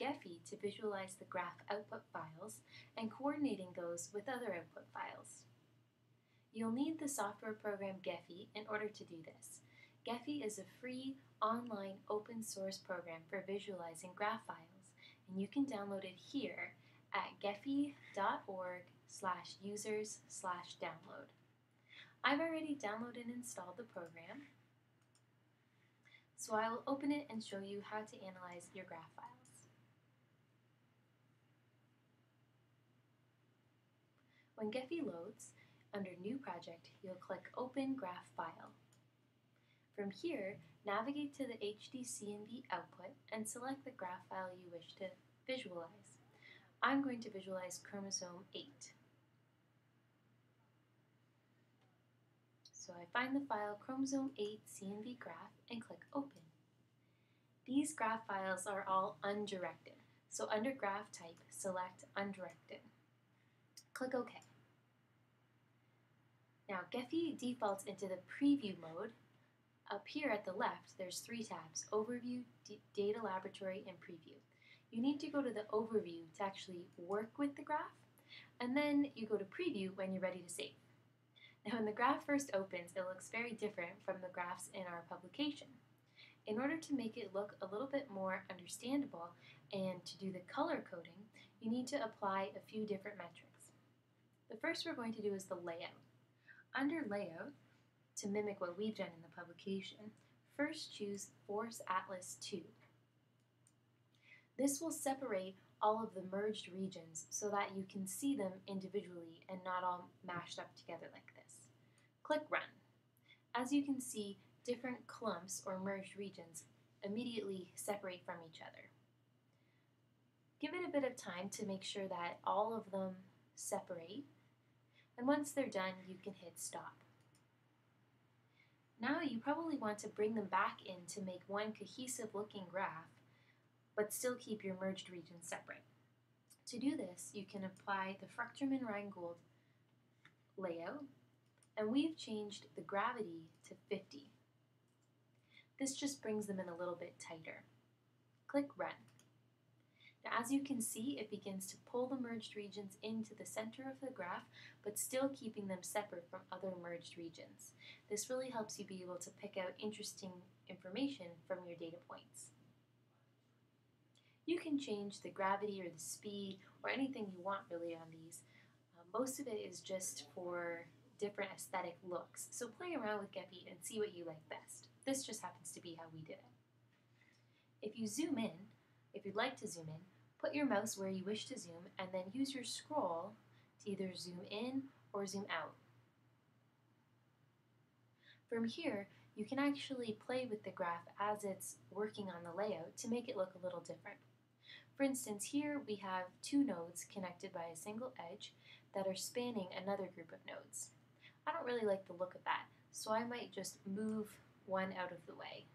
Gephi to visualize the graph output files and coordinating those with other output files. You'll need the software program Gephi in order to do this. Gephi is a free online open source program for visualizing graph files, and you can download it here at gephi.org slash users slash download. I've already downloaded and installed the program, so I will open it and show you how to analyze your graph files. When Gephi loads, under New Project, you'll click Open Graph File. From here, navigate to the HDCNV output and select the graph file you wish to visualize. I'm going to visualize chromosome 8. So I find the file chromosome 8 CNV graph and click Open. These graph files are all undirected, so under Graph Type, select Undirected. Click OK. Now Gephi defaults into the Preview mode. Up here at the left, there's three tabs, Overview, D Data Laboratory, and Preview. You need to go to the Overview to actually work with the graph, and then you go to Preview when you're ready to save. Now when the graph first opens, it looks very different from the graphs in our publication. In order to make it look a little bit more understandable and to do the color coding, you need to apply a few different metrics. The first we're going to do is the layout. Under layout, to mimic what we've done in the publication, first choose Force Atlas 2. This will separate all of the merged regions so that you can see them individually and not all mashed up together like this. Click Run. As you can see, different clumps or merged regions immediately separate from each other. Give it a bit of time to make sure that all of them separate, and once they're done, you can hit stop. Now you probably want to bring them back in to make one cohesive looking graph, but still keep your merged regions separate. To do this, you can apply the Fruchterman Reingold layout, and we've changed the gravity to 50. This just brings them in a little bit tighter. Click Run. Now as you can see, it begins to pull the merged regions into the center of the graph, but still keeping them separate from other merged regions. This really helps you be able to pick out interesting information from your data points. You can change the gravity or the speed or anything you want really on these. Uh, most of it is just for different aesthetic looks, so play around with Gephi and see what you like best. This just happens to be how we did it. If you zoom in, if you'd like to zoom in, put your mouse where you wish to zoom and then use your scroll to either zoom in or zoom out. From here, you can actually play with the graph as it's working on the layout to make it look a little different. For instance, here we have two nodes connected by a single edge that are spanning another group of nodes. I don't really like the look of that, so I might just move one out of the way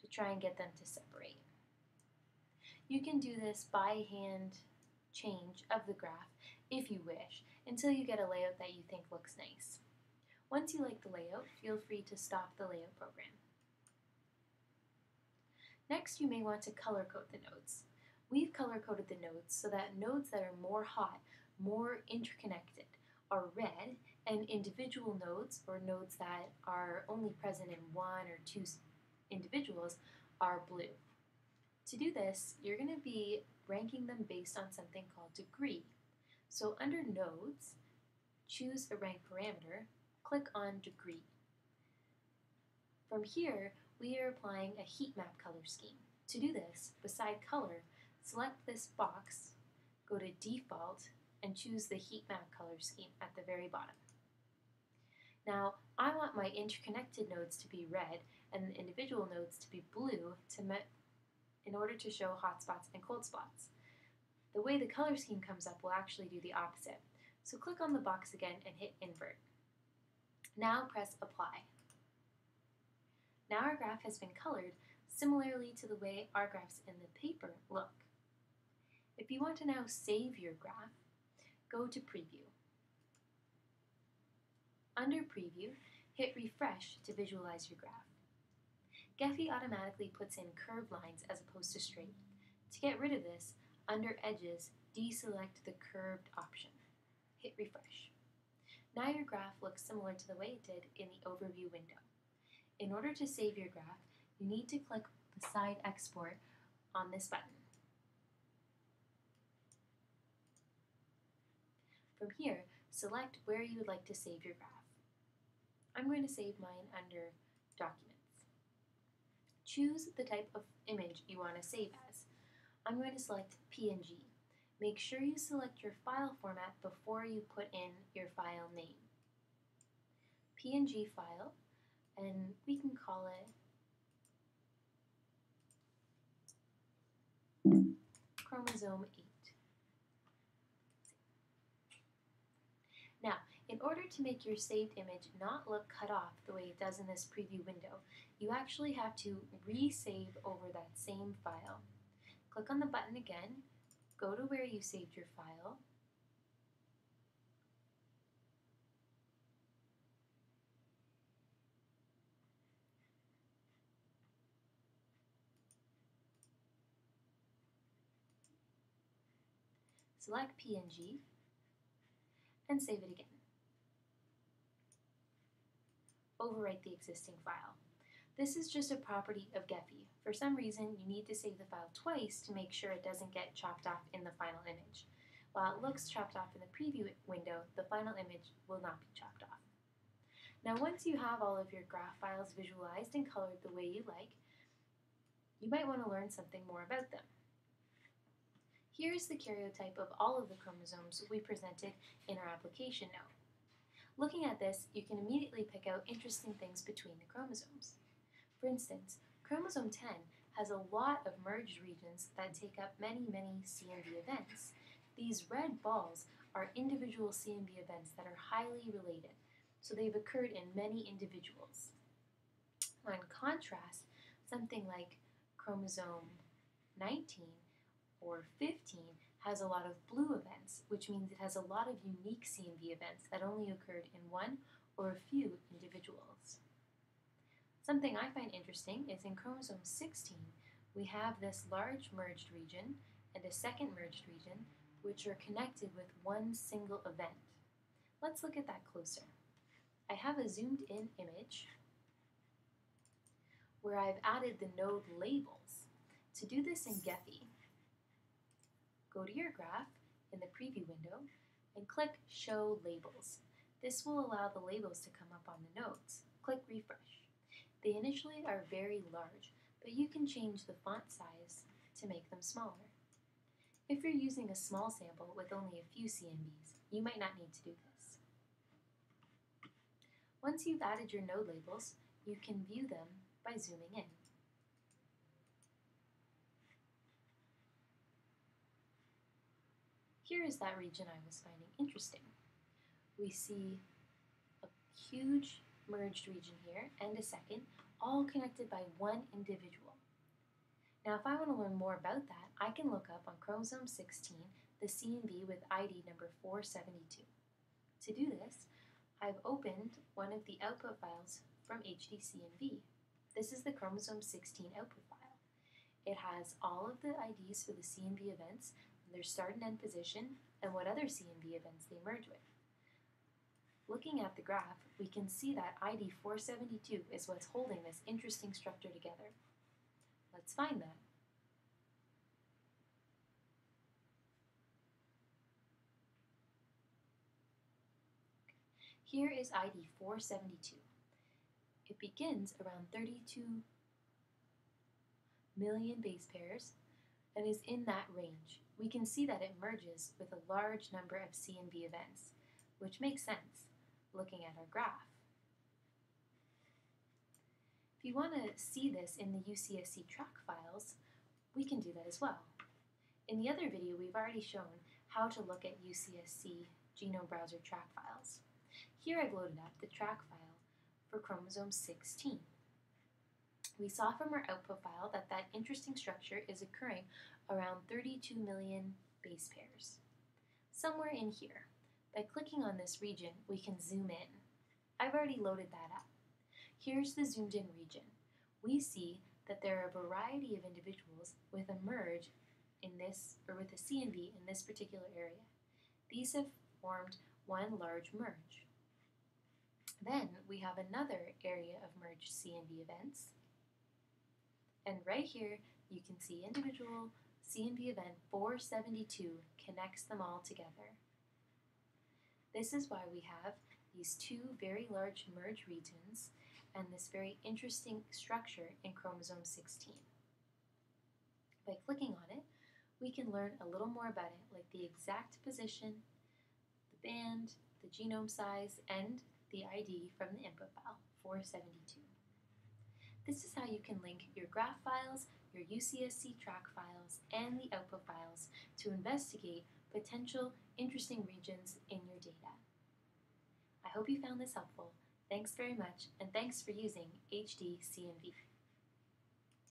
to try and get them to separate. You can do this by hand change of the graph if you wish until you get a layout that you think looks nice. Once you like the layout, feel free to stop the layout program. Next, you may want to color code the nodes. We've color coded the nodes so that nodes that are more hot, more interconnected, are red, and individual nodes, or nodes that are only present in one or two individuals, are blue. To do this, you're going to be ranking them based on something called degree. So under nodes, choose a rank parameter, click on degree. From here, we are applying a heat map color scheme. To do this, beside color, select this box, go to default, and choose the heat map color scheme at the very bottom. Now, I want my interconnected nodes to be red and the individual nodes to be blue to in order to show hot spots and cold spots. The way the color scheme comes up will actually do the opposite. So click on the box again and hit invert. Now press apply. Now our graph has been colored similarly to the way our graphs in the paper look. If you want to now save your graph, go to Preview. Under Preview, hit Refresh to visualize your graph. Gephi automatically puts in curved lines as opposed to straight. To get rid of this, under Edges, deselect the curved option. Hit refresh. Now your graph looks similar to the way it did in the overview window. In order to save your graph, you need to click beside Export on this button. From here, select where you would like to save your graph. I'm going to save mine under Documents. Choose the type of image you want to save as. I'm going to select PNG. Make sure you select your file format before you put in your file name. PNG file, and we can call it chromosome 8. Now, in order to make your saved image not look cut off the way it does in this preview window, you actually have to resave over that same file. Click on the button again, go to where you saved your file, select PNG, and save it again. Overwrite the existing file. This is just a property of Gephi. For some reason, you need to save the file twice to make sure it doesn't get chopped off in the final image. While it looks chopped off in the preview window, the final image will not be chopped off. Now once you have all of your graph files visualized and colored the way you like, you might want to learn something more about them. Here is the karyotype of all of the chromosomes we presented in our application note. Looking at this, you can immediately pick out interesting things between the chromosomes. For instance, chromosome 10 has a lot of merged regions that take up many, many CNV events. These red balls are individual CNV events that are highly related, so they've occurred in many individuals. In contrast, something like chromosome 19 or 15 has a lot of blue events, which means it has a lot of unique CNV events that only occurred in one or a few individuals. Something I find interesting is in chromosome 16, we have this large merged region and a second merged region, which are connected with one single event. Let's look at that closer. I have a zoomed in image where I've added the node labels. To do this in Gephi, go to your graph in the preview window and click Show Labels. This will allow the labels to come up on the nodes. Click Refresh. They initially are very large, but you can change the font size to make them smaller. If you're using a small sample with only a few CNVs, you might not need to do this. Once you've added your node labels, you can view them by zooming in. Here is that region I was finding interesting. We see a huge merged region here and a second, all connected by one individual. Now, if I want to learn more about that, I can look up on chromosome 16 the CNV with ID number 472. To do this, I've opened one of the output files from HDCNV. This is the chromosome 16 output file. It has all of the IDs for the CNV events, their start and end position, and what other CNV events they merge with. Looking at the graph, we can see that ID 472 is what's holding this interesting structure together. Let's find that. Here is ID 472. It begins around 32 million base pairs and is in that range. We can see that it merges with a large number of CNV events, which makes sense looking at our graph. If you want to see this in the UCSC track files, we can do that as well. In the other video, we've already shown how to look at UCSC Genome Browser track files. Here I've loaded up the track file for chromosome 16. We saw from our output file that that interesting structure is occurring around 32 million base pairs. Somewhere in here, by clicking on this region, we can zoom in. I've already loaded that up. Here's the zoomed in region. we see that there are a variety of individuals with a merge in this, or with a CNV in this particular area. These have formed one large merge. Then we have another area of merged CNV events. And right here, you can see individual CNV event 472 connects them all together. This is why we have these two very large merge regions and this very interesting structure in chromosome 16. By clicking on it, we can learn a little more about it, like the exact position, the band, the genome size, and the ID from the input file, 472. This is how you can link your graph files, your UCSC track files, and the output files to investigate potential interesting regions in your data. I hope you found this helpful. Thanks very much, and thanks for using HD CNV.